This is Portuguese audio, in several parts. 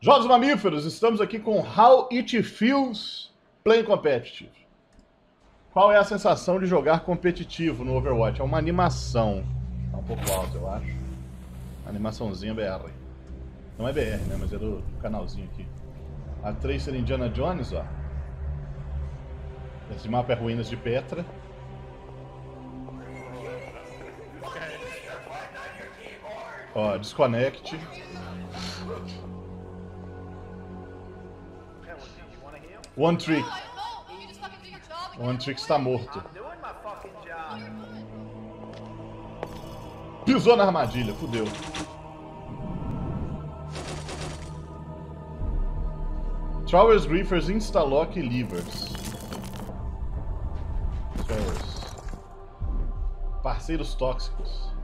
Jogos mamíferos, estamos aqui com How It Feels Playing Competitive. Qual é a sensação de jogar competitivo no Overwatch? É uma animação. Tá um pouco alto, eu acho. Animaçãozinha BR. Não é BR, né? Mas é do, do canalzinho aqui. A Tracer Indiana Jones, ó. Esse mapa é Ruínas de Petra. Ó, Disconnect. One Trick. One Trick está morto. Pisou na armadilha, fudeu. Trawers, Griefers, Instalock e Levers. Parceiros tóxicos.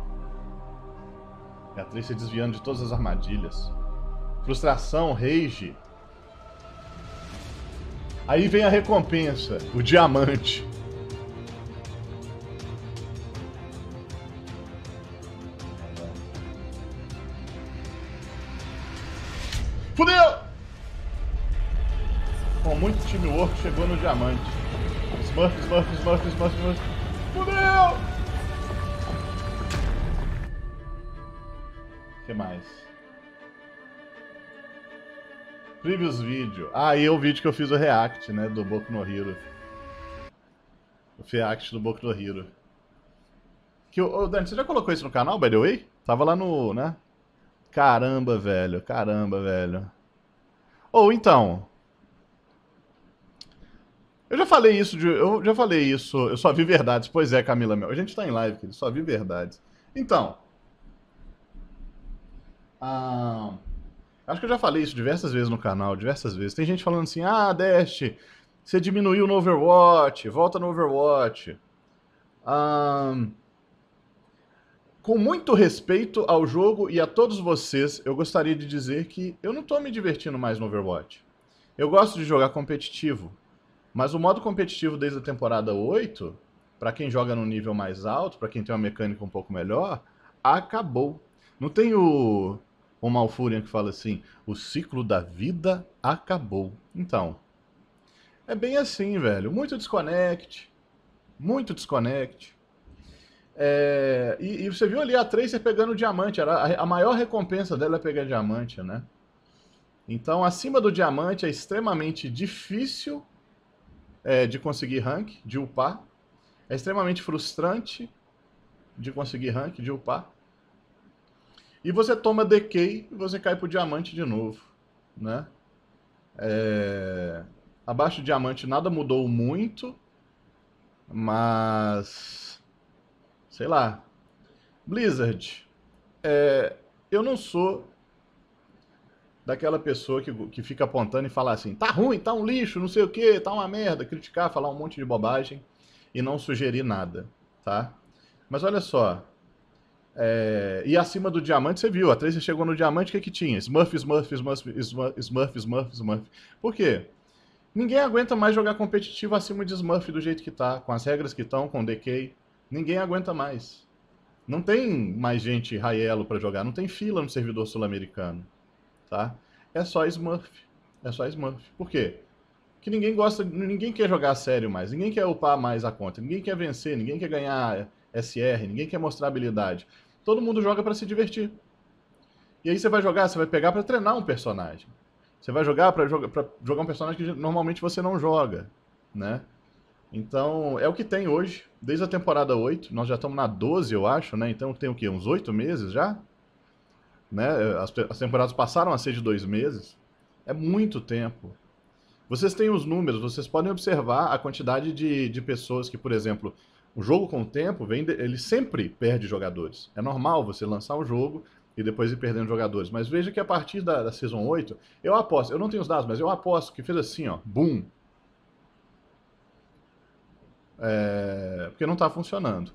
Beatriz se desviando de todas as armadilhas. Frustração, rage. Aí vem a recompensa, o diamante. Fudeu! Com muito teamwork chegou no diamante. Smurf, Smurf, Smurf, Smurf, Smurf. Fudeu! O que mais? Previous vídeo. Ah, e é o vídeo que eu fiz o react, né? Do Boku no Hero. O react do Boku no Hero. Que, ô, Dani, você já colocou isso no canal, by the way? Tava lá no, né? Caramba, velho. Caramba, velho. Ou então. Eu já falei isso, de, eu já falei isso, eu só vi verdades. Pois é, Camila Mel. A gente tá em live, querido, só vi verdades. Então. Ah, acho que eu já falei isso diversas vezes no canal, diversas vezes. Tem gente falando assim: ah, Dash, você diminuiu no Overwatch, volta no Overwatch. Ah, com muito respeito ao jogo e a todos vocês, eu gostaria de dizer que eu não estou me divertindo mais no Overwatch. Eu gosto de jogar competitivo, mas o modo competitivo desde a temporada 8, para quem joga no nível mais alto, para quem tem uma mecânica um pouco melhor, acabou. Não tem o, o Malfurion que fala assim: o ciclo da vida acabou. Então, é bem assim, velho. Muito desconnect, muito desconnect. É, e, e, você viu ali a Tracer pegando diamante, era a, a, maior recompensa dela é pegar diamante, né? Então, acima do diamante é extremamente difícil é, de conseguir rank, de upar. É extremamente frustrante de conseguir rank, de upar. E você toma decay e você cai pro diamante de novo, né? É... Abaixo do diamante nada mudou muito, mas sei lá. Blizzard, é, eu não sou daquela pessoa que, que fica apontando e fala assim, tá ruim, tá um lixo, não sei o que, tá uma merda, criticar, falar um monte de bobagem e não sugerir nada, tá? Mas olha só, é, e acima do diamante, você viu, a Tracer chegou no diamante, o que que tinha? Smurf, Smurf, Smurf, Smurf, Smurf, Smurf. Por quê? Ninguém aguenta mais jogar competitivo acima de Smurf do jeito que tá, com as regras que estão, com decay. Ninguém aguenta mais. Não tem mais gente Raielo para jogar, não tem fila no servidor sul-americano, tá? É só Smurf. É só Smurf. Por quê? Porque ninguém gosta, ninguém quer jogar sério mais, ninguém quer upar mais a conta, ninguém quer vencer, ninguém quer ganhar SR, ninguém quer mostrar habilidade. Todo mundo joga para se divertir. E aí você vai jogar, você vai pegar para treinar um personagem. Você vai jogar para jogar, jogar um personagem que normalmente você não joga, né? Então, é o que tem hoje, desde a temporada 8. Nós já estamos na 12, eu acho, né? Então tem o quê? Uns 8 meses já? Né? As, as temporadas passaram a ser de dois meses. É muito tempo. Vocês têm os números, vocês podem observar a quantidade de, de pessoas que, por exemplo, o jogo com o tempo, vem ele sempre perde jogadores. É normal você lançar um jogo e depois ir perdendo jogadores. Mas veja que a partir da, da Season 8, eu aposto, eu não tenho os dados, mas eu aposto que fez assim, ó, boom, é, porque não está funcionando.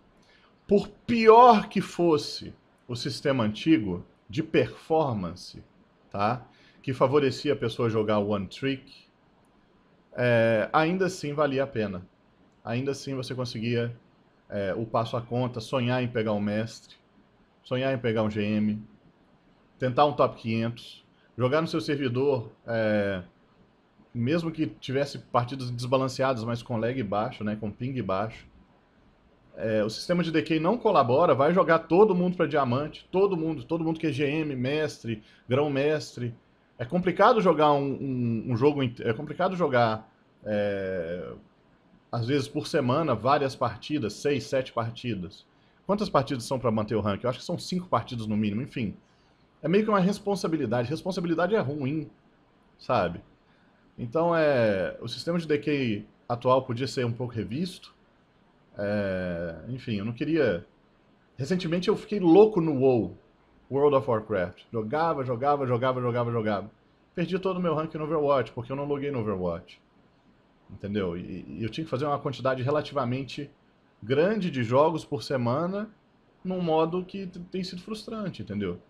Por pior que fosse o sistema antigo de performance, tá? que favorecia a pessoa jogar one trick, é, ainda assim valia a pena. Ainda assim você conseguia é, o passo a conta, sonhar em pegar um mestre, sonhar em pegar um GM, tentar um top 500, jogar no seu servidor, é, mesmo que tivesse partidas desbalanceadas, mas com lag baixo, né, com ping baixo, é, o sistema de decay não colabora, vai jogar todo mundo para diamante, todo mundo, todo mundo que é GM, mestre, grão-mestre. É complicado jogar um, um, um, jogo, é complicado jogar, é, às vezes por semana, várias partidas, seis, sete partidas. Quantas partidas são para manter o rank? Eu acho que são cinco partidas no mínimo, enfim. É meio que uma responsabilidade. Responsabilidade é ruim, sabe? Então, é, o sistema de decay atual podia ser um pouco revisto. É, enfim, eu não queria. Recentemente eu fiquei louco no WoW, World of Warcraft. Jogava, jogava, jogava, jogava, jogava. Perdi todo o meu rank no Overwatch, porque eu não loguei no Overwatch. Entendeu? E, e eu tinha que fazer uma quantidade relativamente grande de jogos por semana, num modo que tem sido frustrante, entendeu?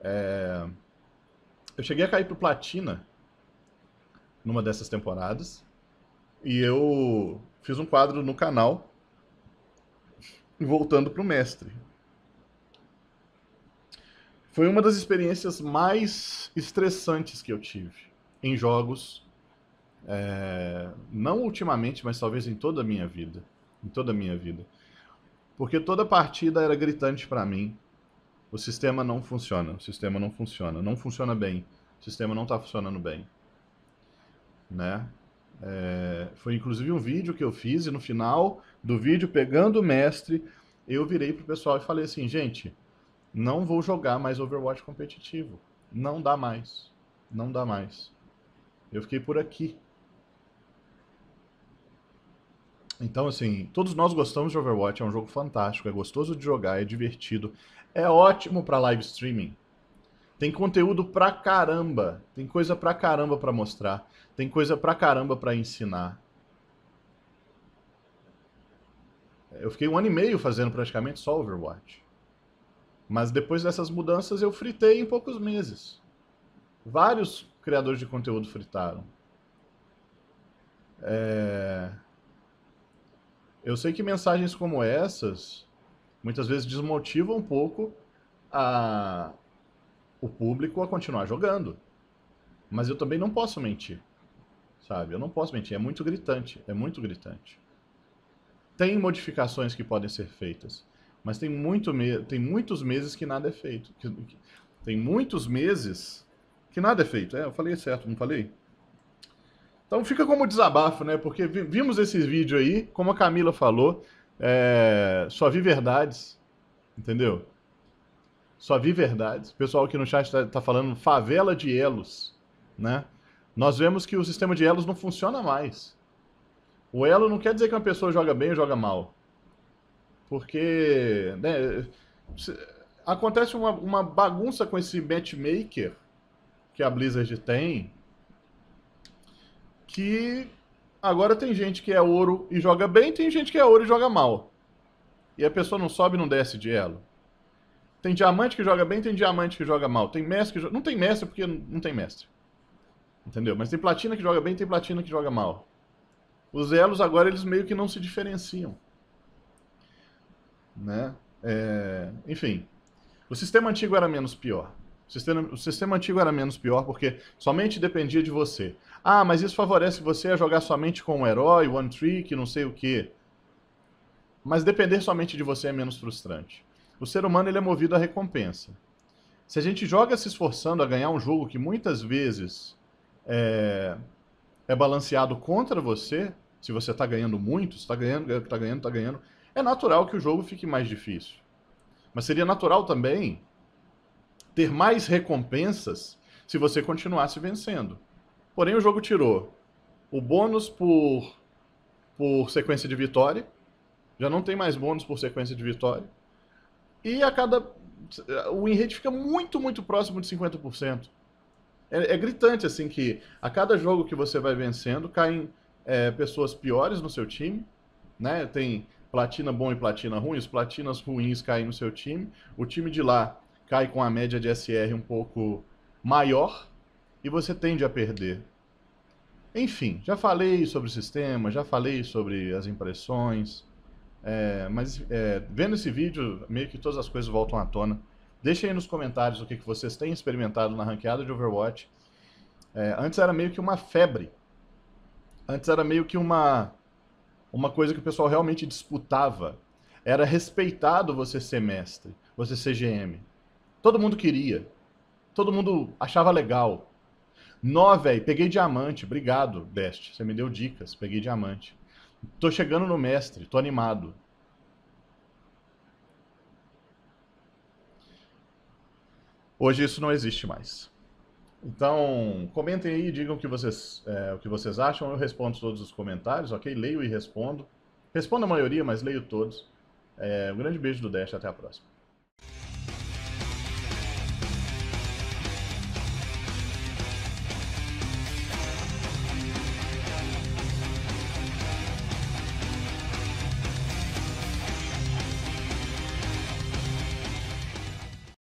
É... Eu cheguei a cair pro Platina numa dessas temporadas. E eu fiz um quadro no canal voltando para o mestre. Foi uma das experiências mais estressantes que eu tive em jogos, é, não ultimamente, mas talvez em toda a minha vida, em toda a minha vida, porque toda partida era gritante para mim. O sistema não funciona, o sistema não funciona, não funciona bem, o sistema não está funcionando bem, né? É, foi inclusive um vídeo que eu fiz e no final do vídeo, pegando o mestre, eu virei pro pessoal e falei assim, gente, não vou jogar mais Overwatch competitivo. Não dá mais. Não dá mais. Eu fiquei por aqui. Então, assim, todos nós gostamos de Overwatch, é um jogo fantástico, é gostoso de jogar, é divertido, é ótimo para live streaming. Tem conteúdo pra caramba, tem coisa pra caramba para mostrar. Tem coisa pra caramba pra ensinar. Eu fiquei um ano e meio fazendo praticamente só Overwatch. Mas depois dessas mudanças eu fritei em poucos meses. Vários criadores de conteúdo fritaram. É... Eu sei que mensagens como essas muitas vezes desmotivam um pouco a... o público a continuar jogando. Mas eu também não posso mentir sabe? Eu não posso mentir, é muito gritante, é muito gritante. Tem modificações que podem ser feitas, mas tem, muito me... tem muitos meses que nada é feito. Tem muitos meses que nada é feito. É, eu falei certo, não falei? Então fica como desabafo, né? Porque vimos esse vídeo aí, como a Camila falou, é... só vi verdades, entendeu? Só vi verdades. O pessoal aqui no chat está tá falando favela de elos, né? nós vemos que o sistema de elos não funciona mais. O elo não quer dizer que uma pessoa joga bem ou joga mal. Porque né, acontece uma, uma bagunça com esse matchmaker que a Blizzard tem, que agora tem gente que é ouro e joga bem, tem gente que é ouro e joga mal. E a pessoa não sobe e não desce de elo. Tem diamante que joga bem, tem diamante que joga mal. Tem mestre que joga... Não tem mestre porque não tem mestre. Entendeu? Mas tem platina que joga bem, tem platina que joga mal. Os elos agora eles meio que não se diferenciam. Né? É... Enfim, o sistema antigo era menos pior. O sistema, o sistema antigo era menos pior porque somente dependia de você. Ah, mas isso favorece você a jogar somente com um herói, one trick, não sei o quê. Mas depender somente de você é menos frustrante. O ser humano ele é movido à recompensa. Se a gente joga se esforçando a ganhar um jogo que muitas vezes é, é balanceado contra você, se você está ganhando muito, está ganhando, está ganhando, está ganhando, é natural que o jogo fique mais difícil. Mas seria natural também ter mais recompensas se você continuasse vencendo. Porém, o jogo tirou o bônus por, por sequência de vitória, já não tem mais bônus por sequência de vitória, e a cada. O win fica muito, muito próximo de 50%. É, é, gritante, assim, que a cada jogo que você vai vencendo, caem é, pessoas piores no seu time, né? Tem platina bom e platina ruim, os platinas ruins caem no seu time, o time de lá cai com a média de SR um pouco maior e você tende a perder. Enfim, já falei sobre o sistema, já falei sobre as impressões, é, mas é, vendo esse vídeo, meio que todas as coisas voltam à tona. Deixem aí nos comentários o que, que vocês têm experimentado na ranqueada de Overwatch. É, antes era meio que uma febre. Antes era meio que uma, uma coisa que o pessoal realmente disputava. Era respeitado você ser mestre, você ser GM. Todo mundo queria. Todo mundo achava legal. Nó, velho, peguei diamante. Obrigado, Best. Você me deu dicas. Peguei diamante. Tô chegando no mestre, tô animado. Hoje isso não existe mais. Então, comentem aí, digam o que vocês, é, o que vocês acham. Eu respondo todos os comentários, ok? Leio e respondo. Respondo a maioria, mas leio todos. É, um grande beijo do Dash, até a próxima.